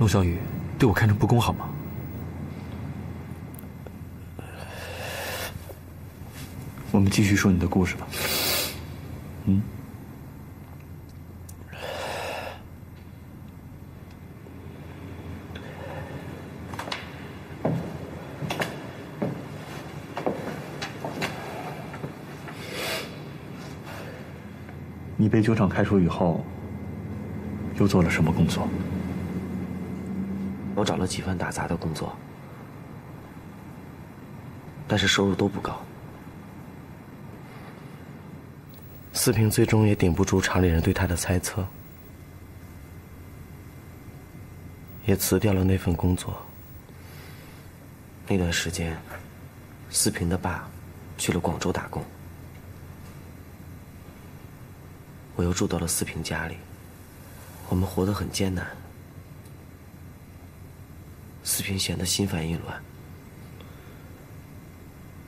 陆小雨，对我开诚布公好吗？我们继续说你的故事吧。嗯。你被酒厂开除以后，又做了什么工作？我找了几份打杂的工作，但是收入都不高。四平最终也顶不住厂里人对他的猜测，也辞掉了那份工作。那段时间，四平的爸去了广州打工。我又住到了四平家里，我们活得很艰难。四平显得心烦意乱，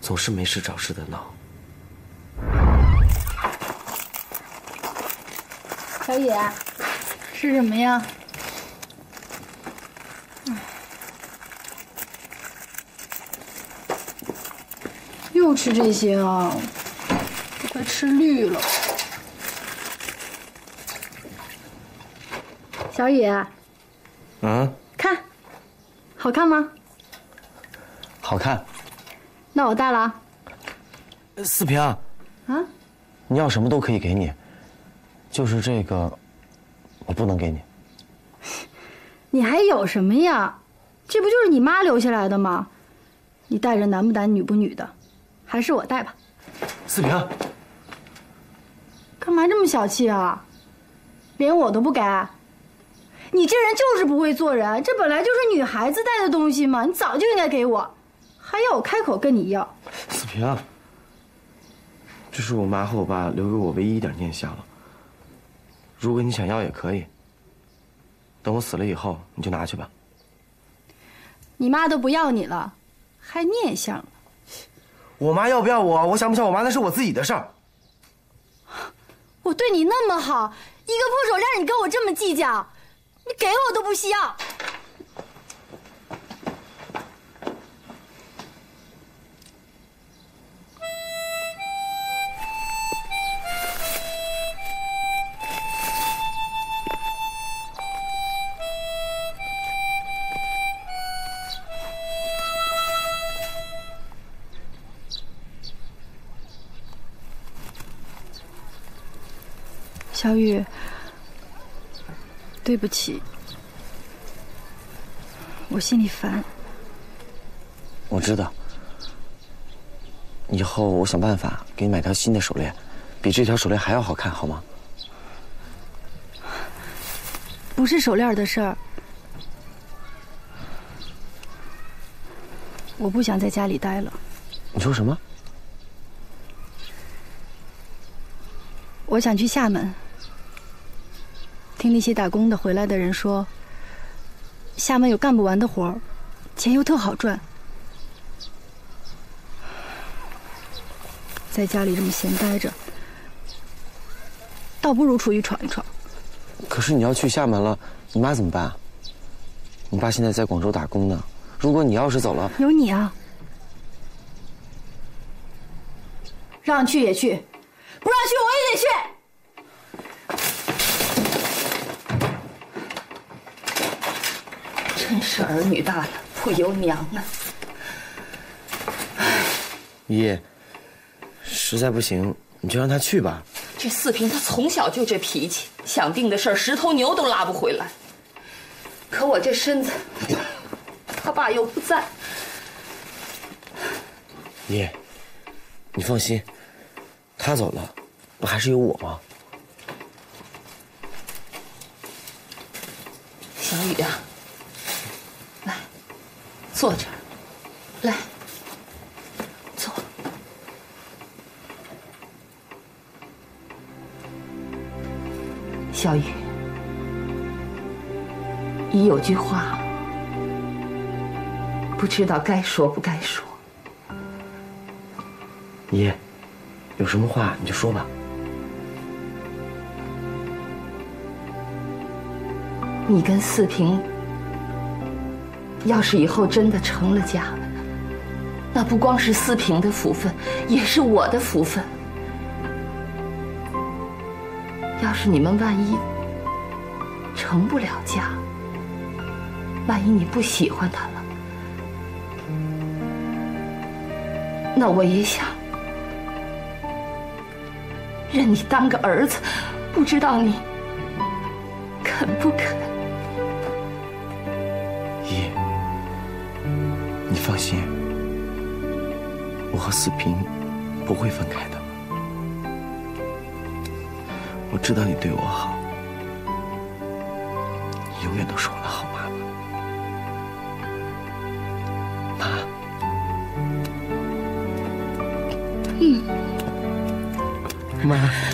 总是没事找事的闹。小野，吃什么呀？又吃这些啊？都快吃绿了。小雨，嗯，看，好看吗？好看。那我带了。四平，啊，你要什么都可以给你，就是这个，我不能给你。你还有什么呀？这不就是你妈留下来的吗？你带着男不男女不女的，还是我带吧。四平，干嘛这么小气啊？连我都不给？你这人就是不会做人，这本来就是女孩子带的东西嘛，你早就应该给我，还要我开口跟你要。子平，这是我妈和我爸留给我唯一一点念想了。如果你想要也可以，等我死了以后你就拿去吧。你妈都不要你了，还念想？我妈要不要我，我想不想我妈那是我自己的事儿。我对你那么好，一个破手让你跟我这么计较。你给我都不需要。小雨。对不起，我心里烦。我知道，以后我想办法给你买条新的手链，比这条手链还要好看，好吗？不是手链的事儿，我不想在家里待了。你说什么？我想去厦门。听那些打工的回来的人说，厦门有干不完的活儿，钱又特好赚，在家里这么闲待着，倒不如出去闯一闯。可是你要去厦门了，你妈怎么办？你爸现在在广州打工呢，如果你要是走了，有你啊，让去也去，不让去我也得去。真是儿女大了不由娘啊！姨，实在不行你就让他去吧。这四平他从小就这脾气，想定的事儿十头牛都拉不回来。可我这身子，他爸又不在。姨，你放心，他走了，不还是有我吗？小雨啊。坐这儿，来，坐。小雨，你有句话，不知道该说不该说。姨，有什么话你就说吧。你跟四平要是以后真的成了家，那不光是思平的福分，也是我的福分。要是你们万一成不了家，万一你不喜欢他了，那我也想认你当个儿子，不知道你肯不肯？放心，我和四平不会分开的。我知道你对我好，你永远都是我的好妈妈。妈。嗯。妈。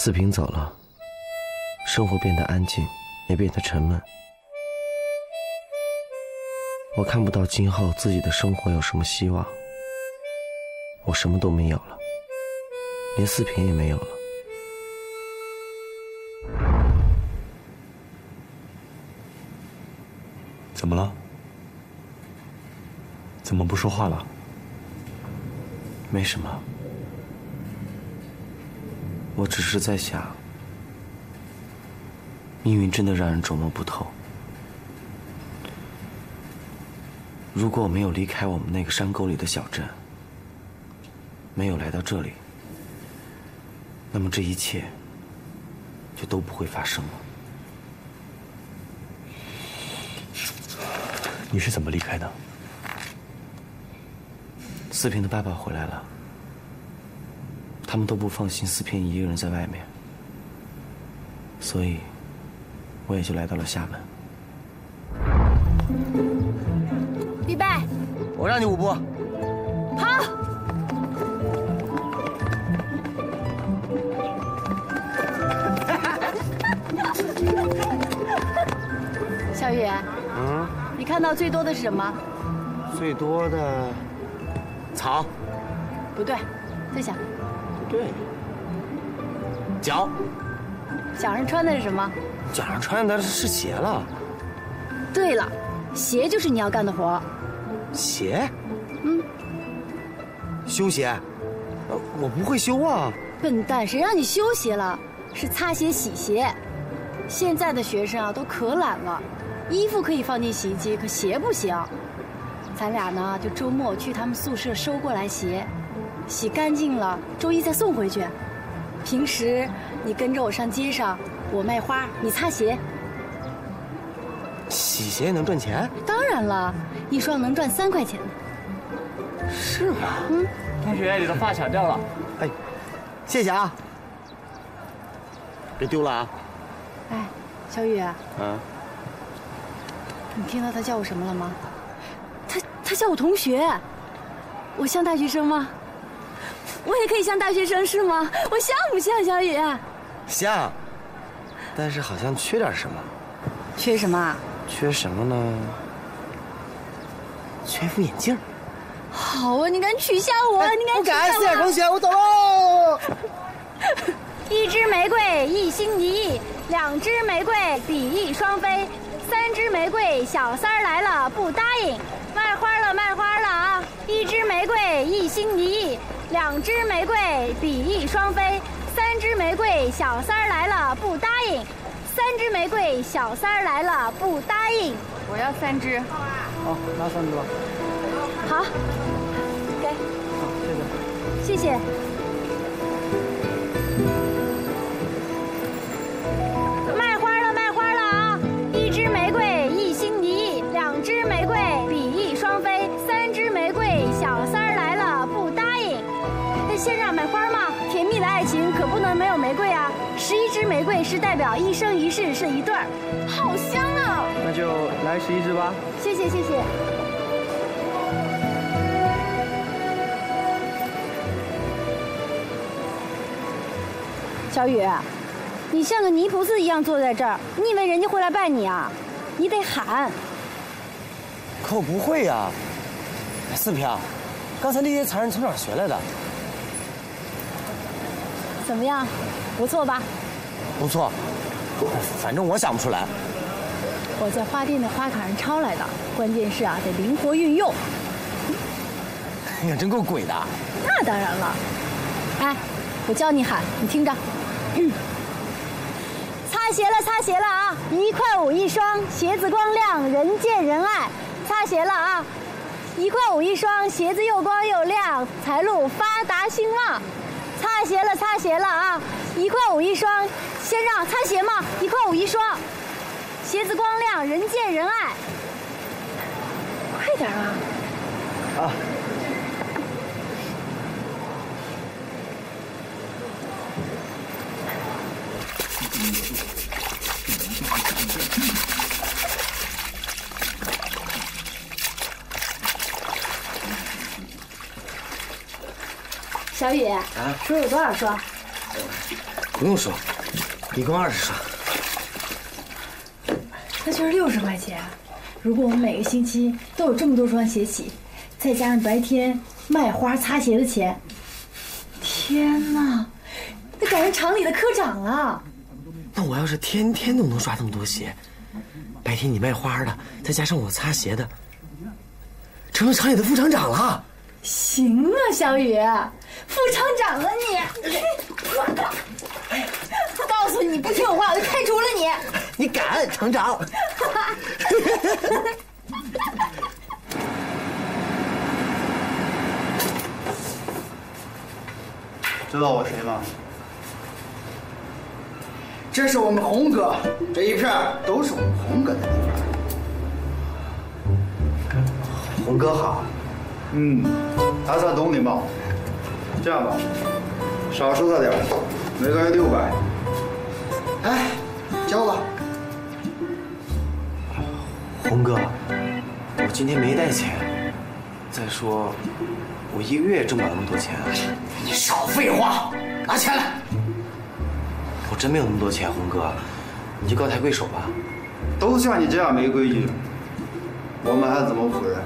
四平走了，生活变得安静，也变得沉闷。我看不到今后自己的生活有什么希望。我什么都没有了，连四平也没有了。怎么了？怎么不说话了？没什么。我只是在想，命运真的让人琢磨不透。如果我没有离开我们那个山沟里的小镇，没有来到这里，那么这一切就都不会发生了。你是怎么离开的？四平的爸爸回来了。他们都不放心四平一个人在外面，所以我也就来到了厦门。预备，我让你五步。好。小雨，嗯，你看到最多的是什么？最多的草。不对，再想。对，脚，脚上穿的是什么？脚上穿的是鞋了。对了，鞋就是你要干的活。鞋？嗯。修鞋？我不会修啊。笨蛋，谁让你修鞋了？是擦鞋、洗鞋。现在的学生啊，都可懒了，衣服可以放进洗衣机，可鞋不行。咱俩呢，就周末去他们宿舍收过来鞋。洗干净了，周一再送回去。平时你跟着我上街上，我卖花，你擦鞋。洗鞋也能赚钱？当然了，一双能赚三块钱呢。是吗？嗯，同学，你的发卡掉了。哎，谢谢啊。别丢了啊！哎，小雨，嗯，你听到他叫我什么了吗？他他叫我同学。我像大学生吗？我也可以像大学生是吗？我像不像小雨？像，但是好像缺点什么。缺什么？缺什么呢？缺副眼镜。好啊，你敢取笑我？你敢不？敢，四眼同学，我走喽。一枝玫瑰一心一意，两枝玫瑰比翼双飞，三枝玫瑰小三儿来了不答应，卖花了卖花了啊！一枝玫瑰一心一意，两只玫瑰比翼双飞，三只玫瑰小三儿来了不答应，三只玫瑰小三儿来了不答应。我要三只。好，拿三只吧。好，给，好，谢谢。谢谢。是代表一生一世是一对儿，好香啊！那就来十一只吧。谢谢谢谢。小雨，你像个泥菩萨一样坐在这儿，你以为人家会来拜你啊？你得喊。可我不会呀。四平，刚才那些词儿你从哪儿学来的？怎么样？不错吧？不错，反正我想不出来。我在花店的花卡上抄来的，关键是啊，得灵活运用。哎呀，真够鬼的。那当然了。哎，我教你喊，你听着。擦鞋了，擦鞋了啊！一块五一双，鞋子光亮，人见人爱。擦鞋了啊！一块五一双，鞋子又光又亮，财路发达兴旺。擦鞋了，擦鞋了啊！一块五一双，先生擦鞋吗？一块五一双，鞋子光亮，人见人爱。快点啊！啊。小雨，啊，说有多少双？不用说，一共二十双。那就是六十块钱。如果我们每个星期都有这么多双鞋洗，再加上白天卖花擦鞋的钱，天哪，那赶上厂里的科长了。那我要是天天都能刷这么多鞋，白天你卖花的，再加上我擦鞋的，成了厂里的副厂长了。行啊，小雨，副厂长了你！我告诉你，你不听我话，我就开除了你！你敢，厂长？知道我谁吗？这是我们红哥，这一片都是我们红哥的地方。红哥好。嗯，他算懂礼貌。这样吧，少收他点每个月六百。哎，交了。红哥，我今天没带钱。再说，我一个月挣不了那么多钱。你少废话，拿钱来。我真没有那么多钱，红哥，你就高抬贵手吧。都像你这样没规矩，我们还怎么服人？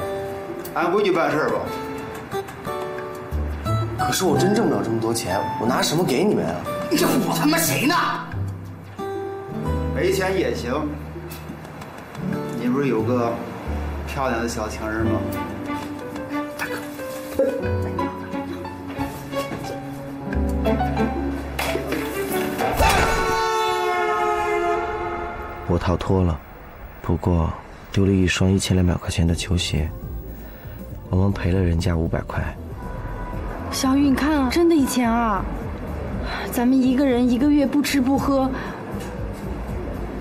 按规矩办事吧。可是我真挣不了这么多钱，我拿什么给你们啊？你唬他妈谁呢？没钱也行。你不是有个漂亮的小情人吗？大哥，我逃脱了，不过丢了一双一千两百块钱的球鞋。我们赔了人家五百块，小雨，你看啊，真的以前啊，咱们一个人一个月不吃不喝，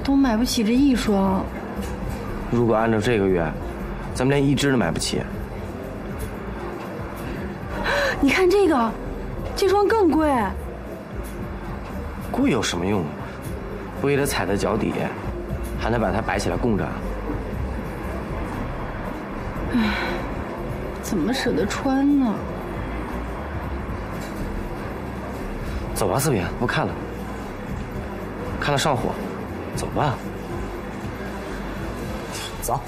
都买不起这一双。如果按照这个月，咱们连一只都买不起。你看这个，这双更贵。贵有什么用？不也得踩在脚底，还得把它摆起来供着。唉，怎么舍得穿呢？走吧，四平，不看了，看了上火。走吧。走。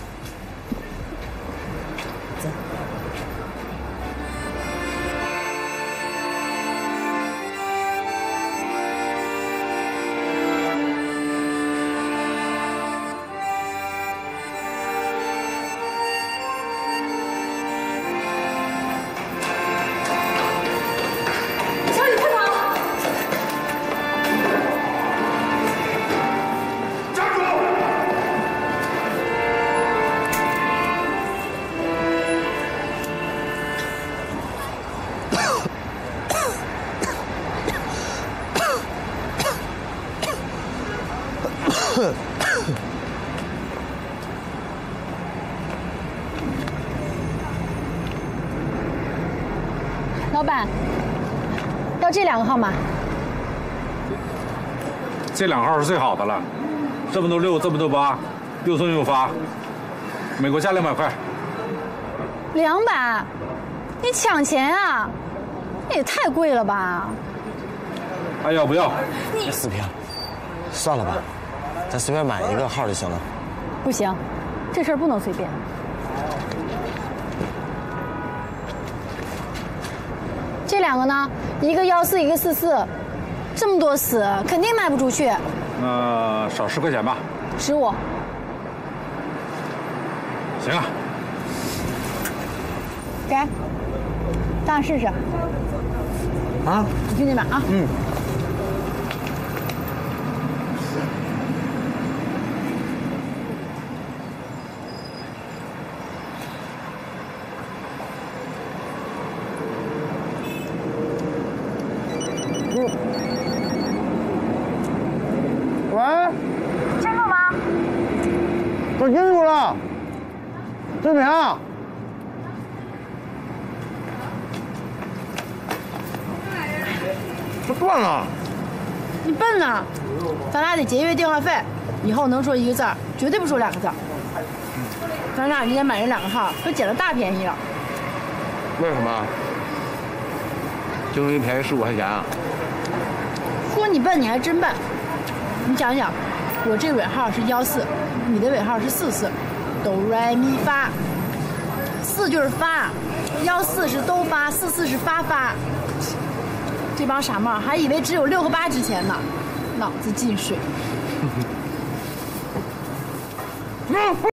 这两个号码。这两号是最好的了，这么多六，这么多八，又送又发。每国加两百块。两百？你抢钱啊？那也太贵了吧！还要不要？你四平，算了吧，咱随便买一个号就行了。不行，这事儿不能随便。这两个呢？一个幺四，一个四四，这么多死，肯定卖不出去。那少十块钱吧。十五。行啊。给，当试试。啊？你去那边啊。嗯。喂，清楚吗？都清楚了。志平，这断了。你笨呐！咱俩得节约电话费，以后能说一个字儿，绝对不说两个字儿。咱俩今天买这两个号，可捡了大便宜了。为什么？就因为便宜十五块钱啊？说你笨，你还真笨。你想想，我这尾号是幺四，你的尾号是四四，哆来咪发，四就是发，幺四是都发，四四是发发。这帮傻帽还以为只有六和八值钱呢，脑子进水。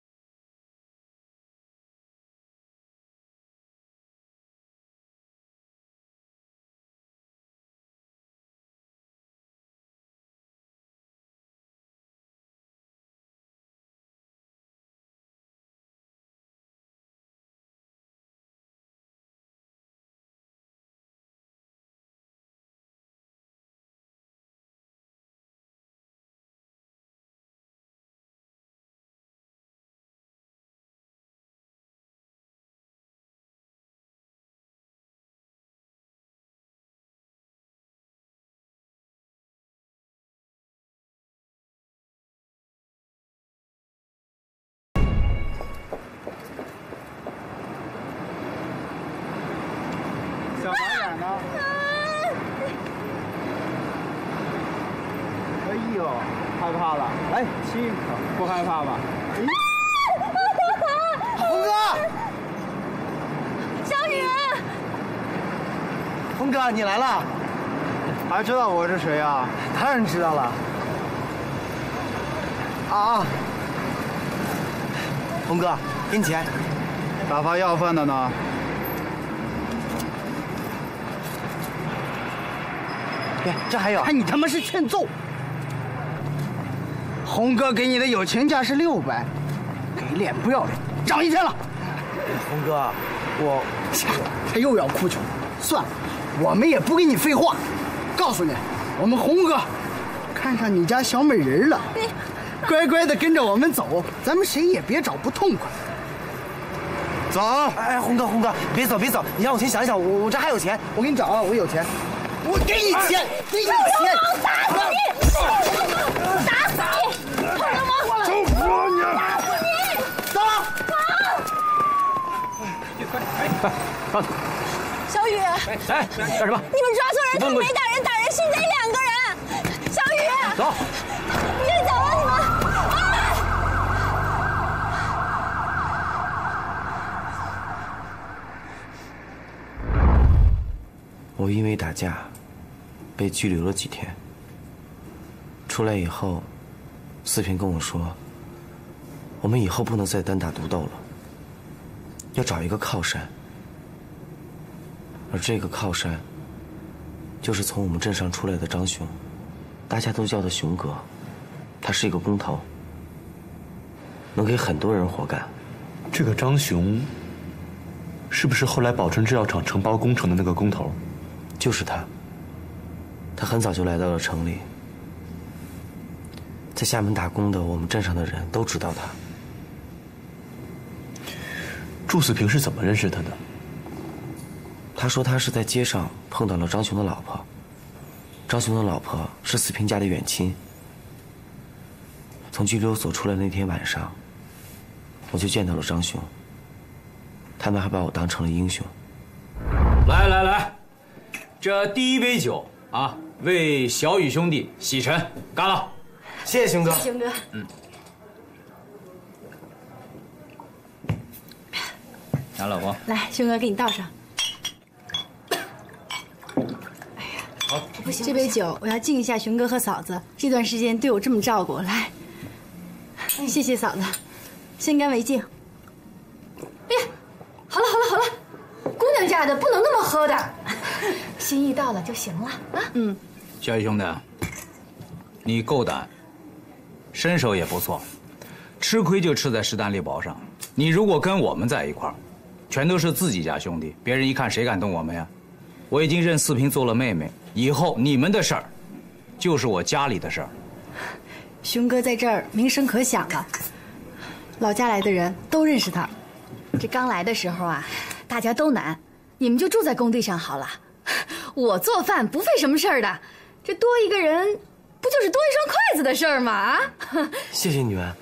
不害怕吧？红哥，小雨，红哥，你来了？还知道我是谁啊？当然知道了。啊！峰哥，给你钱。打发要饭的呢？对，这还有。看你他妈是欠揍！红哥给你的友情价是六百，给脸不要脸，涨一天了。红哥，我他又要哭穷，算了，我们也不跟你废话。告诉你，我们红哥看上你家小美人了，乖乖的跟着我们走，咱们谁也别找不痛快。走！哎，红哥，红哥，别走，别走，你让我先想一想，我我这还有钱，我给你找啊，我有钱，我给你钱，给你钱。打死你！打死你！臭流氓！走！我打死你！走！快，放手！小雨，哎，干什么？你们抓错人，他没打人，打人是那两个人。小雨，走！别走了，你们！我因为打架被拘留了几天。出来以后，四平跟我说，我们以后不能再单打独斗了，要找一个靠山。而这个靠山，就是从我们镇上出来的张雄，大家都叫他雄哥。他是一个工头，能给很多人活干。这个张雄，是不是后来宝春制药厂承包工程的那个工头？就是他。他很早就来到了城里，在厦门打工的我们镇上的人都知道他。祝四平是怎么认识他的？他说他是在街上碰到了张雄的老婆。张雄的老婆是四平家的远亲。从拘留所出来那天晚上，我就见到了张雄。他们还把我当成了英雄。来来来，这第一杯酒啊，为小雨兄弟洗尘，干了！谢谢雄哥。雄哥，嗯。来，老婆。来，雄哥给你倒上。不行，这杯酒我要敬一下熊哥和嫂子，这段时间对我这么照顾，来，谢谢嫂子，先干为敬。哎呀，好了好了好了，姑娘家的不能那么喝的，心意到了就行了啊。嗯，小雨兄弟，你够胆，身手也不错，吃亏就吃在势单力薄上。你如果跟我们在一块儿，全都是自己家兄弟，别人一看谁敢动我们呀？我已经认四平做了妹妹，以后你们的事儿，就是我家里的事儿。雄哥在这儿名声可响了，老家来的人都认识他。这刚来的时候啊，大家都难，你们就住在工地上好了。我做饭不费什么事儿的，这多一个人，不就是多一双筷子的事儿吗？啊！谢谢你们，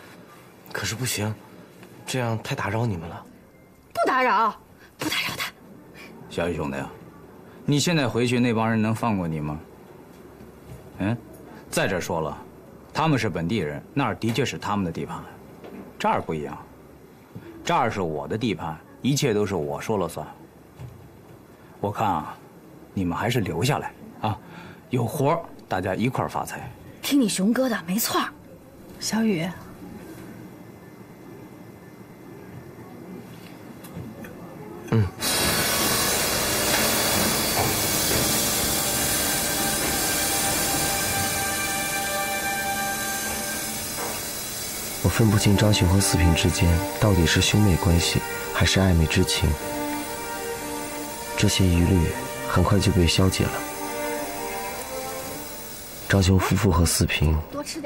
可是不行，这样太打扰你们了。不打扰，不打扰他。小雨兄弟啊。你现在回去，那帮人能放过你吗？嗯，再者说了，他们是本地人，那儿的确是他们的地盘，这儿不一样，这儿是我的地盘，一切都是我说了算。我看啊，你们还是留下来啊，有活大家一块儿发财。听你熊哥的，没错。小雨，分不清张雄和四平之间到底是兄妹关系还是暧昧之情，这些疑虑很快就被消解了。张雄夫妇和四平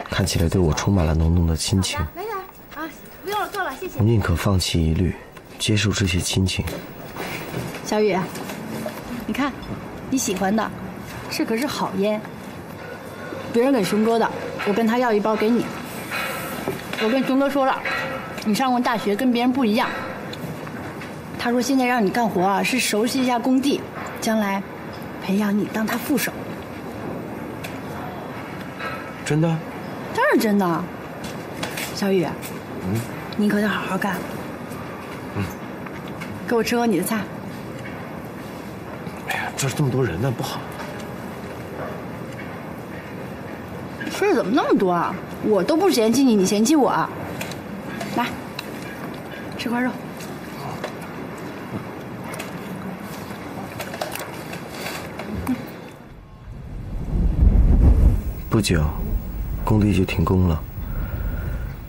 看起来对我充满了浓浓的亲情，来点啊，不用了，够了，谢谢。我宁可放弃疑虑，接受这些亲情。小雨，你看，你喜欢的，这可是好烟。别人给熊哥的，我跟他要一包给你。我跟熊哥说了，你上过大学，跟别人不一样。他说现在让你干活啊，是熟悉一下工地，将来培养你当他副手。真的？当然真的。小雨，嗯，你可得好好干。嗯。给我吃口你的菜。哎呀，这儿这么多人呢，不好。事儿怎么那么多啊？我都不嫌弃你，你嫌弃我？来，吃块肉。不久，工地就停工了。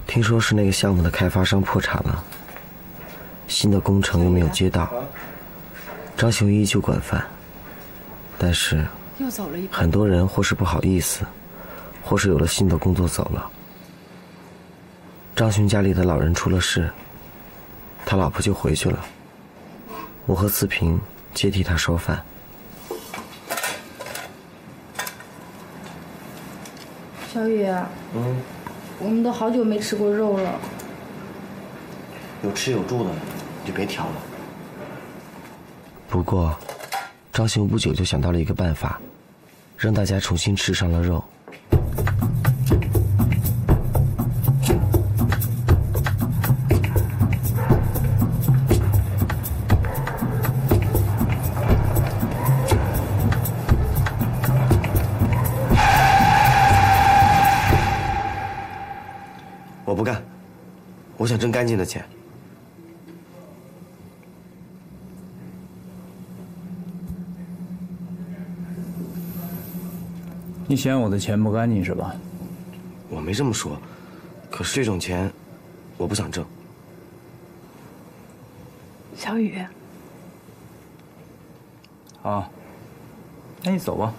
听说是那个项目的开发商破产了，新的工程又没有接到。张雄依旧管饭，但是又走了一很多人或是不好意思，或是有了新的工作走了。张雄家里的老人出了事，他老婆就回去了。我和四平接替他烧饭。小雨，嗯，我们都好久没吃过肉了。有吃有住的，你就别挑了。不过，张雄不久就想到了一个办法，让大家重新吃上了肉。不干，我想挣干净的钱。你嫌我的钱不干净是吧？我没这么说，可是这种钱，我不想挣。小雨，好，那你走吧。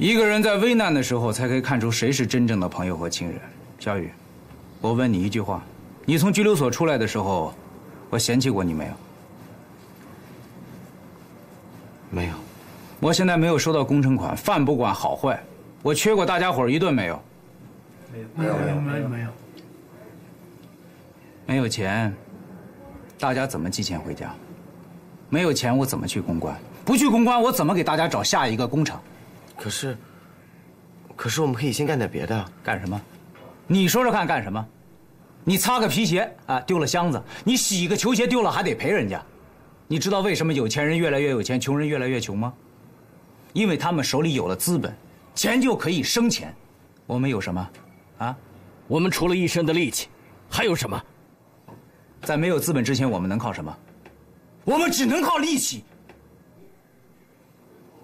一个人在危难的时候，才可以看出谁是真正的朋友和亲人。小雨，我问你一句话：你从拘留所出来的时候，我嫌弃过你没有？没有。我现在没有收到工程款，饭不管好坏，我缺过大家伙一顿没有？没有没有没有没有。没有钱，大家怎么寄钱回家？没有钱，我怎么去公关？不去公关，我怎么给大家找下一个工厂？可是，可是我们可以先干点别的。干什么？你说说看，干什么？你擦个皮鞋啊，丢了箱子；你洗个球鞋丢了，还得赔人家。你知道为什么有钱人越来越有钱，穷人越来越穷吗？因为他们手里有了资本，钱就可以生钱。我们有什么？啊？我们除了一身的力气，还有什么？在没有资本之前，我们能靠什么？我们只能靠力气。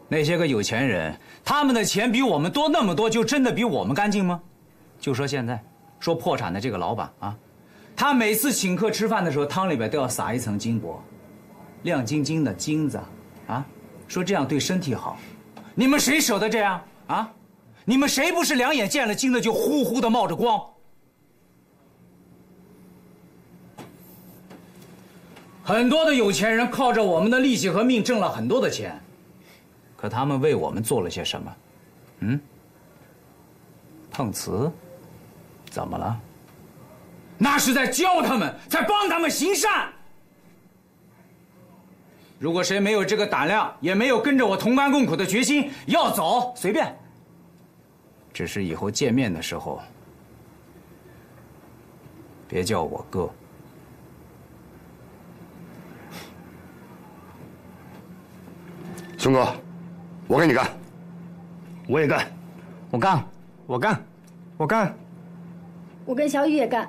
那些个有钱人，他们的钱比我们多那么多，就真的比我们干净吗？就说现在，说破产的这个老板啊，他每次请客吃饭的时候，汤里边都要撒一层金箔，亮晶晶的金子，啊，说这样对身体好。你们谁舍得这样啊？你们谁不是两眼见了金子就呼呼的冒着光？很多的有钱人靠着我们的力气和命挣了很多的钱，可他们为我们做了些什么？嗯？碰瓷？怎么了？那是在教他们，在帮他们行善。如果谁没有这个胆量，也没有跟着我同甘共苦的决心，要走随便。只是以后见面的时候，别叫我哥。兄哥，我跟你干，我也干，我干，我干，我干，我跟小雨也干。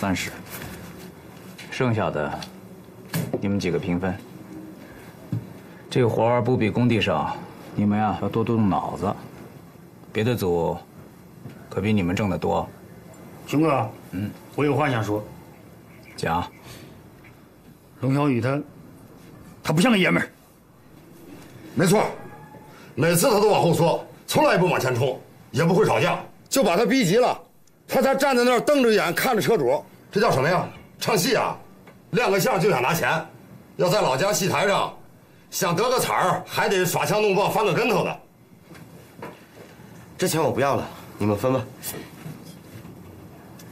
三十，剩下的你们几个平分。这个活儿不比工地上，你们呀要多动脑子。别的组可比你们挣得多。熊哥，嗯，我有话想说。讲。龙小雨他，他不像个爷们儿。没错，每次他都往后缩，从来不往前冲，也不会吵架，就把他逼急了，他才站在那儿瞪着眼看着车主，这叫什么呀？唱戏啊！亮个相就想拿钱，要在老家戏台上，想得个彩儿，还得耍枪弄棒翻个跟头的。这钱我不要了，你们分吧。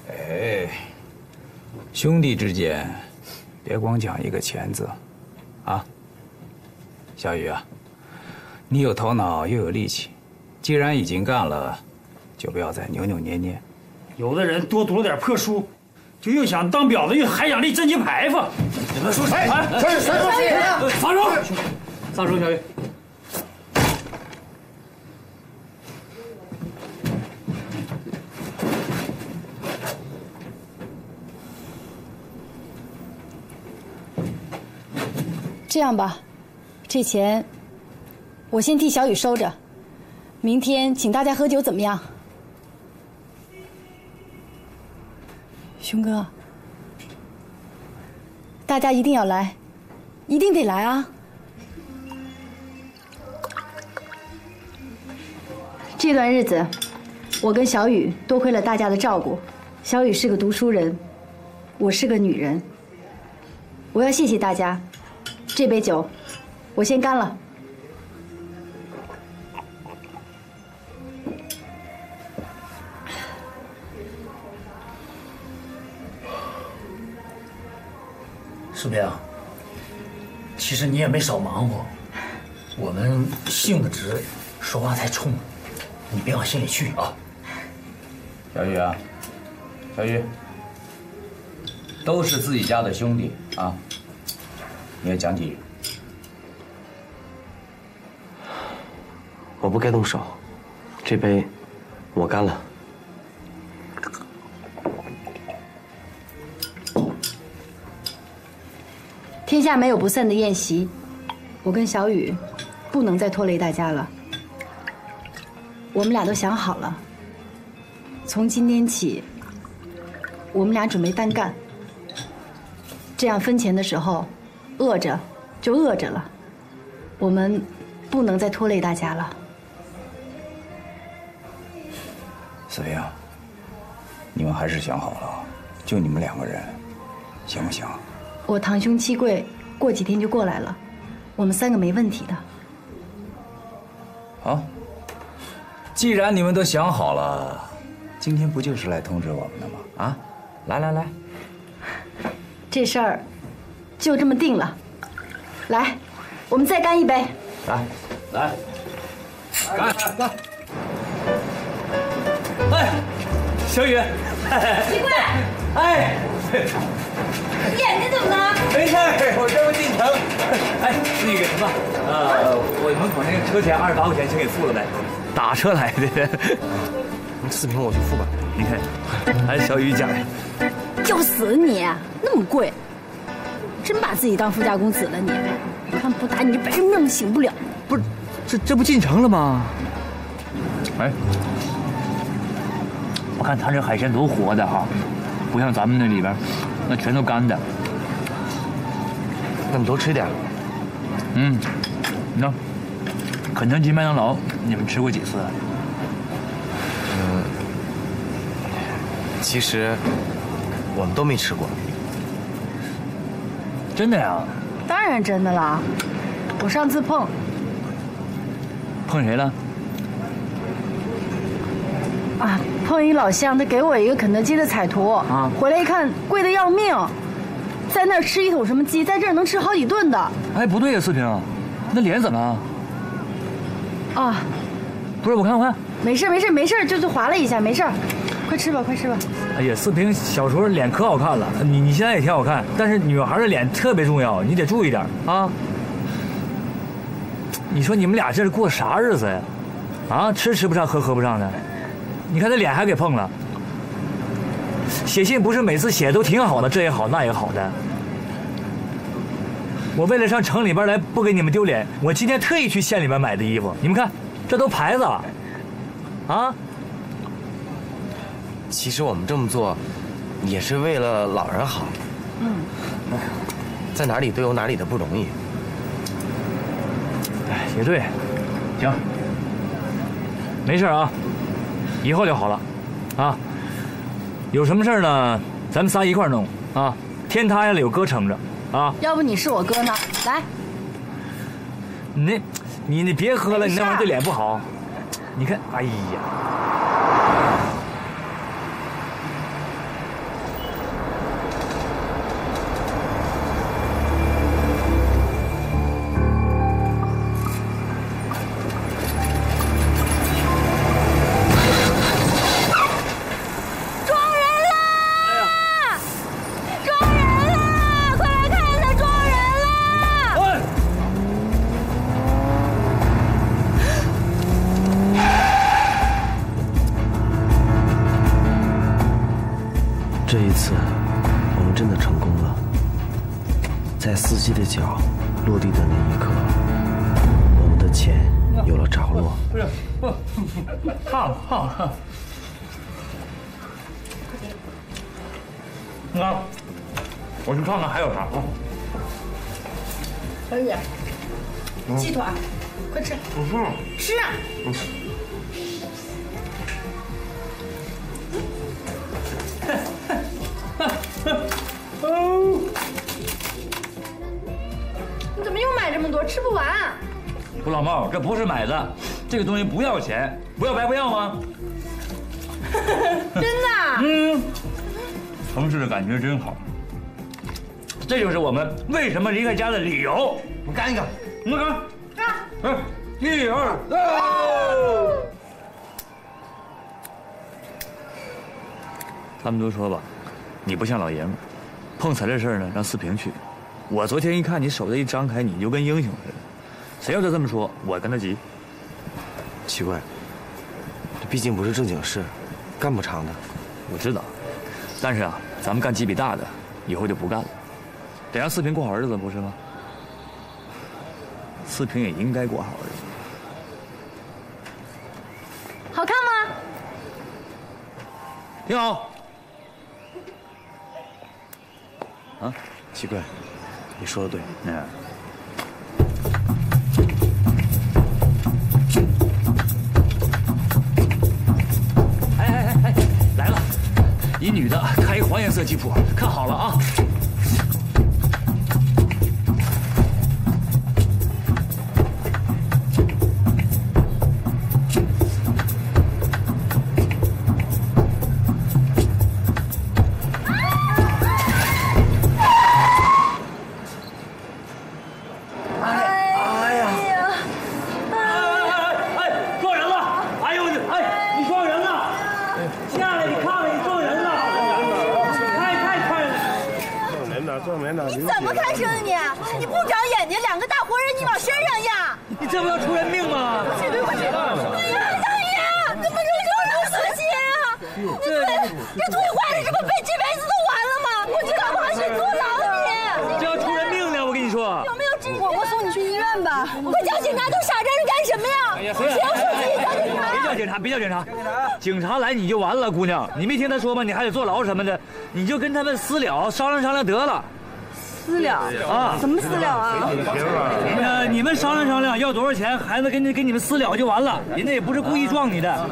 哎，兄弟之间，别光讲一个钱字，啊。小雨啊，你有头脑又有力气，既然已经干了，就。就不要再扭扭捏捏。有的人多读了点破书，就又想当婊子，又还想立贞节牌坊。你们说啥？小雨，小雨，放手！撒手，小雨。这样吧，这钱我先替小雨收着，明天请大家喝酒怎么样？熊哥，大家一定要来，一定得来啊！这段日子，我跟小雨多亏了大家的照顾。小雨是个读书人，我是个女人，我要谢谢大家。这杯酒，我先干了。士兵，其实你也没少忙活，我们性子直，说话太冲，你别往心里去啊。小雨啊，小雨，都是自己家的兄弟啊，你要讲几句。我不该动手，这杯我干了。下没有不散的宴席，我跟小雨不能再拖累大家了。我们俩都想好了，从今天起，我们俩准备单干。这样分钱的时候，饿着就饿着了。我们不能再拖累大家了。四平，你们还是想好了，就你们两个人，行不行？我堂兄七贵过几天就过来了，我们三个没问题的。好，既然你们都想好了，今天不就是来通知我们的吗？啊，来来来，这事儿就这么定了。来，我们再干一杯。来，来，干干！哎，小雨，奇怪，哎，眼睛怎么了？没事那个什么，呃，我门口那个车钱二十八块钱，先给付了呗。打车来的。四瓶我去付吧。你看，还小雨讲的。要死你！那么贵，真把自己当富家公子了你？我看不打你这白日梦醒不了。不是，这这不进城了吗？哎，我看他这海鲜都活的哈，不像咱们那里边，那全都干的。那你多吃点。嗯，那肯德基、麦当劳，你们吃过几次？嗯，其实我们都没吃过。真的呀？当然真的啦，我上次碰碰谁了？啊，碰一老乡，他给我一个肯德基的彩图，啊，回来一看贵的要命，在那儿吃一桶什么鸡，在这儿能吃好几顿的。哎，不对呀，四平，那脸怎么了？啊，不是，我看我看，没事没事没事，就就划了一下，没事，快吃吧快吃吧。哎呀，四平小时候脸可好看了，你你现在也挺好看，但是女孩的脸特别重要，你得注意点啊。你说你们俩这是过啥日子呀？啊，吃吃不上，喝喝不上的。你看这脸还给碰了。写信不是每次写都挺好的，这也好那也好的。我为了上城里边来不给你们丢脸，我今天特意去县里边买的衣服。你们看，这都牌子，啊。其实我们这么做，也是为了老人好。嗯。哎，在哪里都有哪里的不容易。哎，也对，行，没事啊，以后就好了，啊，有什么事呢，咱们仨一块弄啊，天塌下来有哥撑着，啊。要不你是我哥呢？来，你那，你你别喝了，你那玩意对脸不好。你看，哎呀。机的脚落地的那一刻，我们的钱有了着落。不是，不，胖胖。那我去看看还有啥啊？小雨，鸡腿，快吃！吃啊！这不是买的，这个东西不要钱，不要白不要吗？真的？嗯。城市的感觉真好，这就是我们为什么离开家的理由。我干一个，我干，干，一二三。他们都说吧，你不像老爷们儿，碰瓷这事儿呢，让四平去。我昨天一看你手这一张开，你就跟英雄似的。谁要再这么说，我跟他急。奇怪，这毕竟不是正经事，干不长的。我知道，但是啊，咱们干几笔大的，以后就不干了，得让四平过好日子，不是吗？四平也应该过好日子。好看吗？挺好。啊，奇怪，你说的对。嗯。一女的开一黄颜色吉普，看好了啊！警察来你就完了，姑娘，你没听他说吗？你还得坐牢什么的，你就跟他们私了，商量商量得了。私了啊？什么私了啊？呃，你们商量商量，要多少钱，孩子跟你给你们私了就完了，人家也不是故意撞你的。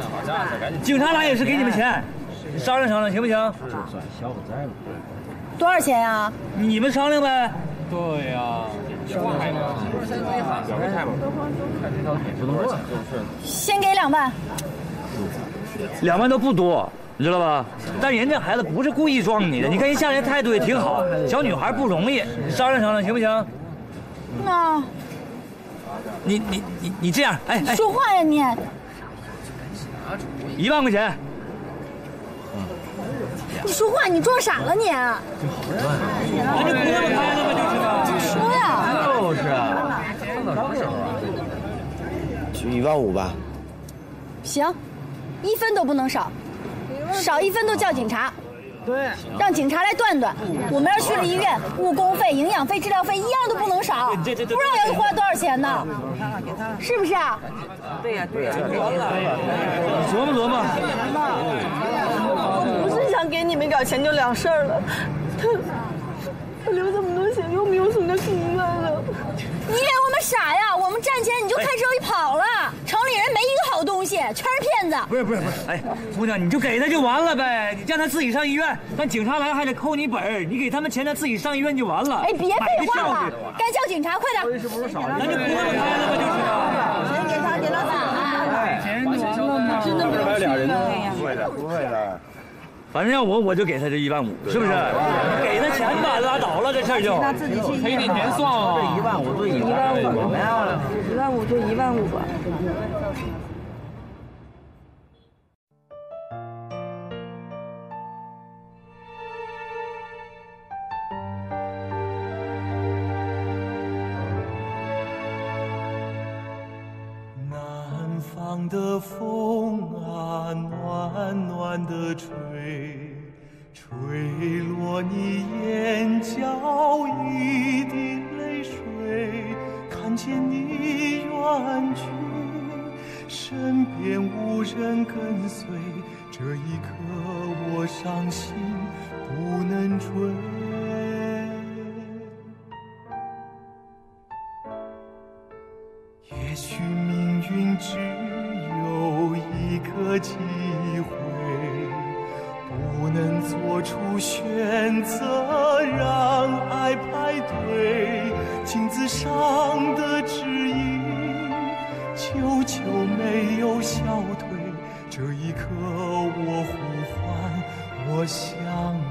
警察来也是给你们钱，你商量商量行不行？就算小负债了。多少钱呀？你们商量呗。对呀，先给两万。两万都不多，你知道吧？但人家孩子不是故意撞你的，你看人下人态度也挺好，小女孩不容易，你商量商量行不行？那你你你你这样，哎哎，说话呀你！一万块钱。你说话，你装傻了你？那就不那么开了吗？就是说呀。就是啊。就一万五吧。行，一分都不能少，少一分都叫警察。对，让警察来断断。我们要去了医院，误工费、营养费、治疗费一样都不能少，不知道要花多少钱呢？是不是啊？对呀对呀，你琢磨琢磨。我不是想给你们点钱就了事儿了，他他流这么多血又没有什么心愿了。你以为我们傻呀？我们占钱你就开车一跑了，不是不是不是，哎，姑娘你就给他就完了呗，你让他自己上医院，但警察来还得扣你本儿，你给他们钱，他自己上医院就完了。哎，别废话了，该叫警察，快点。是不是少？那就不那么开了吧，就是。钱给他，给他咋？钱完了吗？真的还有俩人呢。不会的，不会的。反正要我，我就给他这一万五，是不是？给他钱吧，拉倒了，这事儿就。他自己去。赔点钱算了。一万五就一万五，一万五就一万五吧。的吹，选择让爱排队镜子上的指引久久没有消退这一刻我呼唤我想